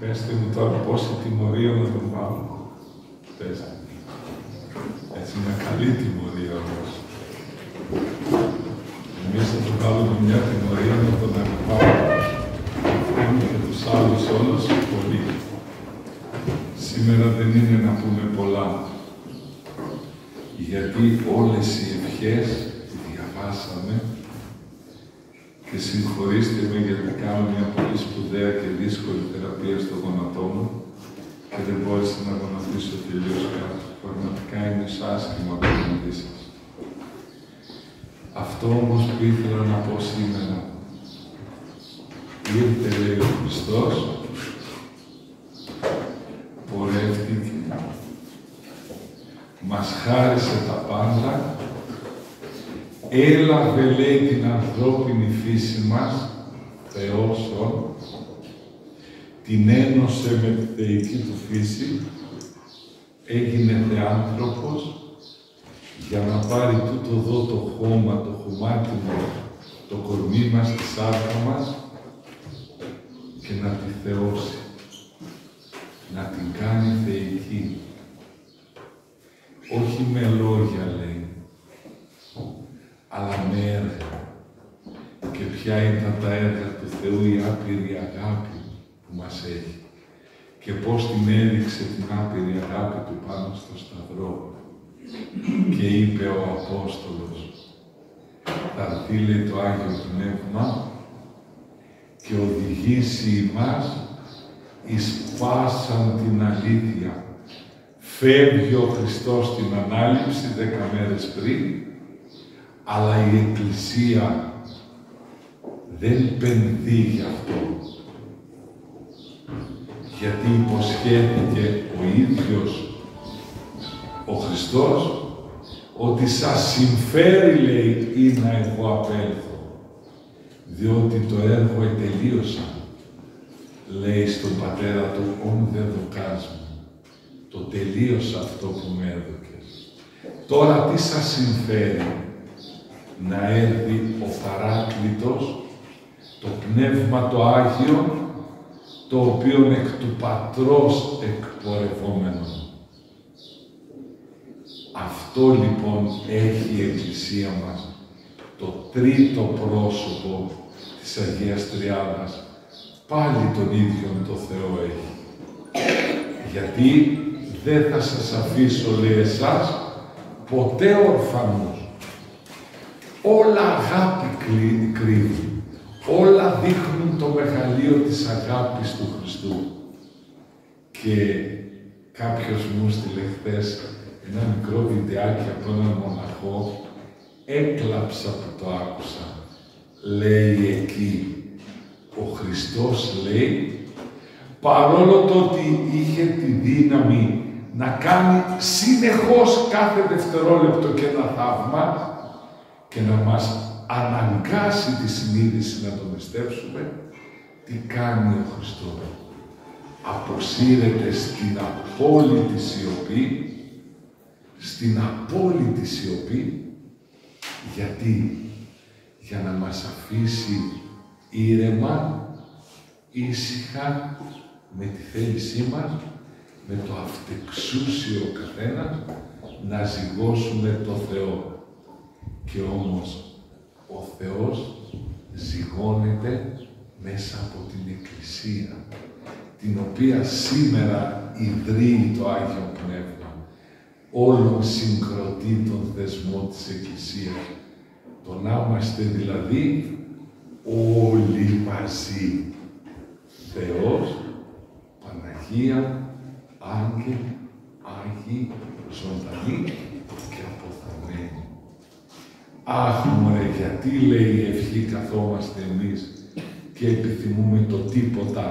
Πεςτε μου τώρα πόση τιμωρία να τον βάλω. Πεςτε. Έτσι μια καλή τιμωρία όμως. Εμείς θα του βάλουμε μια τιμωρία να τον αγαπάμε. Αυτόν και τους άλλους όλους πολύ. Σήμερα δεν είναι να πούμε πολλά. Γιατί όλες οι ευχές διαβάσαμε και συγχωρήστε με γιατί κάνω μια πολύ σπουδαία και δύσκολη θεραπεία στο γονατό μου και δεν μπόρεσα να γονατίσω τελείως κάτω. Πραγματικά είναι άσχημα το μαζί σας. Αυτό όμως που ήθελα να πω σήμερα, ήρθε λέει ο Χριστός, πορεύτηκε, μας χάρισε τα πάντα έλαβε, λέει, την ανθρώπινη φύση μας, Θεόσον, την ένωσε με τη θεϊκή του φύση, έγινε Θεάνθρωπος, για να πάρει τούτο εδώ το χώμα, το χωμάτι μας, το κορμί μας, τη σάρκα μας και να τη θεώσει, να την κάνει θεϊκή. Όχι με λόγια, λέει, αλλά με έργα. Και ποια ήταν τα έργα του Θεού, η άπειρη αγάπη που μας έχει. Και πώς την έδειξε την άπειρη αγάπη του πάνω στο Σταυρό. Και είπε ο Απόστολος, θα έρθει λέει το Άγιο Πνεύμα και οδηγήσει εμάς εις πάσαν την αλήθεια. Φεύγει ο Χριστός στην Ανάληψη δέκα μέρες πριν αλλά η Εκκλησία δεν πενθεί γι' αυτό. Γιατί υποσχέθηκε ο ίδιος ο Χριστός ότι σας συμφέρει, λέει, ή να εγώ απέλθω. Διότι το έργο ετελείωσα, λέει στον πατέρα του, «Ον δεν δοκάζω». Το τελείωσα αυτό που με έδωκες. Τώρα τι σας συμφέρει, να έρθει ο Παράκλητος, το Πνεύμα το Άγιο, το οποίο εκ του Πατρός εκπορευόμενο. Αυτό λοιπόν έχει η Εκκλησία μας, το τρίτο πρόσωπο της Αγίας Τριάδας, πάλι τον ίδιο το Θεό έχει. Γιατί δεν θα σας αφήσω, λέει εσάς, ποτέ ορφανούς όλα αγάπη κρύβουν. Όλα δείχνουν το μεγαλείο της αγάπης του Χριστού. Και κάποιος μου στείλε χθες ένα μικρό βιντεάκι από έναν μοναχό, έκλαψα που το άκουσα. Λέει εκεί, ο Χριστός λέει, παρόλο το ότι είχε τη δύναμη να κάνει συνεχώς κάθε δευτερόλεπτο και ένα θαύμα, και να μας αναγκάσει τη συνείδηση να το πιστέψουμε, τι κάνει ο Χριστός. Αποσύρεται στην απόλυτη σιωπή, στην απόλυτη σιωπή, γιατί; Για να μας αφήσει ήρεμα, ήσυχα, με τη θέλησή μας, με το αυτεξούσιο καθένα, να ζυγώσουμε το Θεό. Και όμως ο Θεός ζυγώνεται μέσα από την Εκκλησία, την οποία σήμερα ιδρύει το Άγιο Πνεύμα. Όλον συγκροτεί τον θεσμό της Εκκλησίας. Το να είμαστε δηλαδή όλοι μαζί. Θεός, Παναγία, Άγγελοι, Άγιοι, ζωντανοί Αχ, μωρέ, γιατί λέει η ευχή καθόμαστε εμείς και επιθυμούμε το τίποτα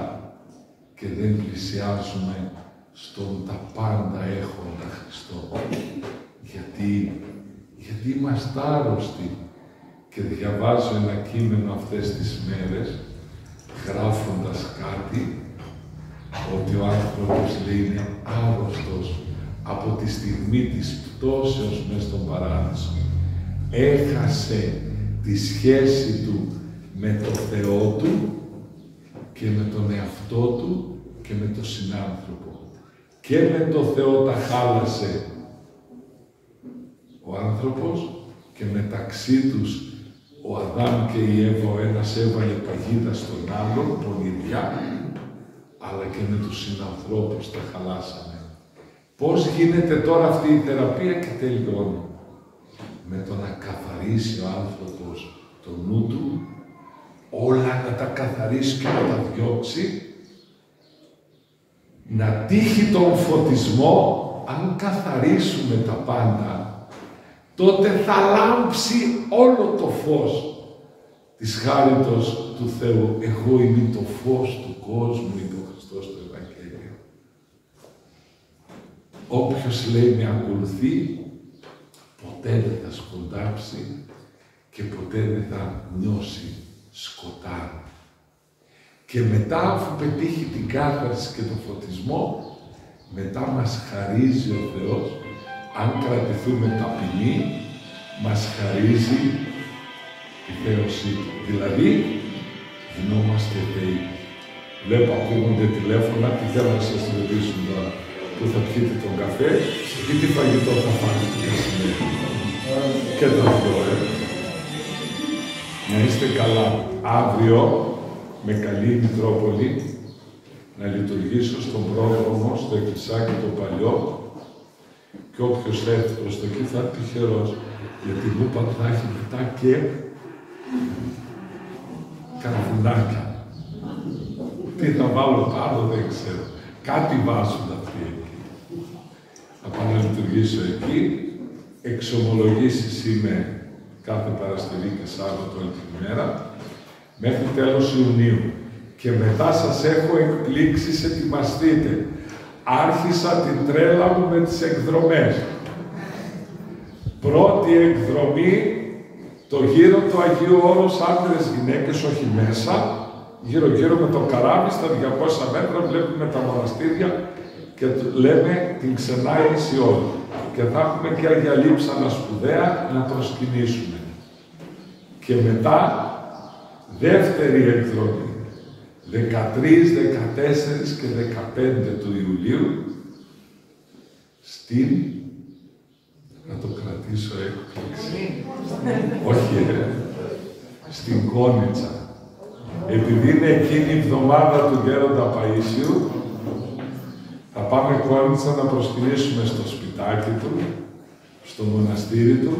και δεν πλησιάζουμε στον τα πάντα έχοντα Χριστό. Γιατί, γιατί είμαστε άρρωστοι και διαβάζω ένα κείμενο αυτές τις μέρες γράφοντας κάτι ότι ο άνθρωπος λέει είναι άρρωστος από τη στιγμή της πτώσεως μες στον παράδεισο έχασε τη σχέση του με το Θεό του και και με τον εαυτό του και με τον συνάνθρωπο. Και με το Θεό τα χάλασε ο άνθρωπος και μεταξύ τους ο Αδάμ και η Εύα, ο ένας έβαλε παγίδα στον άλλον, πονηριά, αλλά και με τους συνανθρώπους τα χαλάσαμε. Πώς γίνεται τώρα αυτή η θεραπεία και τελειώνει. Με το να καθαρίσει ο άνθρωπος το νου του, όλα να τα καθαρίσει και να τα διώξει, να τύχει τον φωτισμό, αν καθαρίσουμε τα πάντα, τότε θα λάμψει όλο το φως της χάριτος του Θεού. Εγώ είμαι το φως του κόσμου, είπε ο Χριστός στο Ευαγγέλιο. Όποιος λέει με ακολουθεί, ποτέ δεν θα σκοντάψει και ποτέ δεν θα νιώσει σκοτάδι. Και μετά αφού πετύχει την κάθαρση και τον φωτισμό, μετά μας χαρίζει ο Θεός, αν κρατηθούμε ταπεινοί, μας χαρίζει τη θέωσή Του. Δηλαδή, γινόμαστε Θεοί. Βλέπω, ακούγονται τηλέφωνα, τι θέλω να σας ρωτήσουν τώρα, που θα πιείτε τον καφέ ή τι φαγητό θα φάτε την Και τα δυο, ε. Να είστε καλά. Αύριο με καλή Μητρόπολη να λειτουργήσω στον πρόδρομο, στο εκκλησάκι το παλιό και όποιος έρθει προς το εκεί θα είναι τυχερός γιατί μου είπα θα έχει μετά και καρβουνάκια. Τι θα βάλω πάνω δεν ξέρω. Κάτι βάζουν αυτοί εκεί. Θα πάω να λειτουργήσω εκεί. Εξομολογήσεις είμαι κάθε Παρασκευή και Σάββατο όλη την ημέρα μέχρι τέλος Ιουνίου. Και μετά σας έχω εκπλήξεις, ετοιμαστείτε. Άρχισα την τρέλα μου με τις εκδρομές. Πρώτη εκδρομή, το γύρο του Αγίου Όρος, άντρες, γυναίκες, όχι μέσα, γύρω-γύρω με το καράβι, στα 200 μέτρα βλέπουμε τα μοναστήρια και λέμε την ξενά όλη. Και θα έχουμε και Αγία Λείψανα σπουδαία να προσκυνήσουμε. Και μετά δεύτερη εκδρομή, 13, 14 και 15 του Ιουλίου, στην, να το κρατήσω έκπληξη, όχι ρε, στην Κόνιτσα. Επειδή είναι εκείνη η εβδομάδα του Γέροντα Παΐσιου, θα πάμε Κόνιτσα να προσκυνήσουμε στο σπιτάκι του, στο μοναστήρι του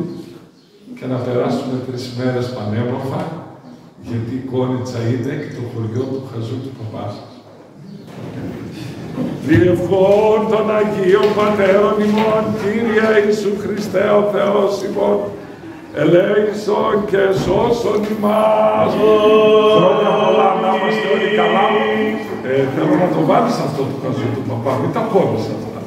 και να περάσουμε τρεις μέρες πανέμορφα γιατί η Κόνιτσα είναι και το χωριό του χαζού του παπά σας. Διευχών των Αγίων Πατέρων ημών, Κύριε Ιησού Χριστέ ο Θεός ημών, ελέγξον και σώσον ημάς. Χρόνια πολλά να είμαστε όλοι καλά. Ε, θέλω να το βάλεις αυτό το χαζού του παπά, μην τα κόβεις αυτά.